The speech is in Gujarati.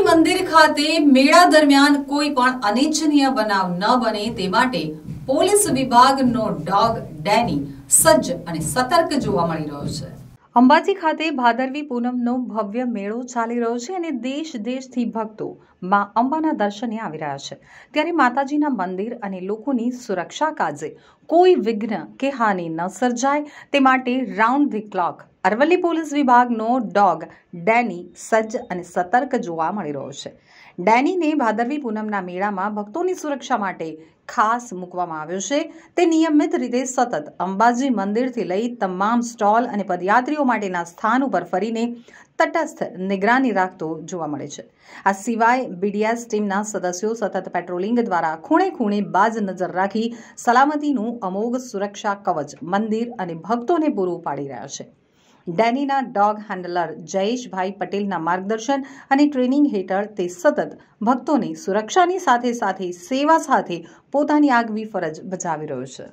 મંદિર ખાતે મેળા દરમિયાન કોઈ પણ અનિચ્છનીય બનાવ ન બને તે માટે પોલીસ વિભાગનો ડોગ ડેની સજ્જ અને સતર્ક જોવા મળી રહ્યો છે. અંબાજી ખાતે ભાદરવી પૂનમનો ભવ્ય મેળો ચાલી રહ્યો છે અને દેશ દેશથી ભક્તો મા અંબાના દર્શને આવી રહ્યા છે. ત્યારે માતાજીના મંદિર અને લોકોની સુરક્ષા કાજે કોઈ વિઘ્ન કે હાનિ ન સર્જાય તે માટે round the clock Aravalli police વિભાગનો ડોગ ડેની સજ્જ અને સતર્ક જોવા મળી રહ્યો છે. ડેનીને ભાદરવી પૂનમના મેળામાં ભક્તોની સુરક્ષા માટે ખાસ મૂકવામાં આવ્યો છે. તે નિયમિત રીતે સતત અંબાજી મંદિરથી લઈ તમામ સ્ટોલ અને પદયાત્રીઓ માટેના સ્થાન ઉપર ફરીને તટસ્થ નિગરાની રાખતો જોવા મળે છે. આ સિવાય બીડીએસ ટીમના સદસ્યો સતત પેટ્રોલિંગ દ્વારા ખૂણે ખૂણે બાજ નજર રાખી સલામતીનું અમોઘ સુરક્ષા કવચ, મંદિર અને ભક્તોને પૂરું પાડી રહ્યા છે. ડેનીના ડોગ હેન્ડલર જયેશભાઈ પટેલના માર્ગદર્શન અને ટ્રેનિંગ હેઠળ તે સતત ભક્તોની સુરક્ષાની સાથે સાથે સેવા સાથે પોતાની આગવી ફરજ બજાવી રહ્યો છે.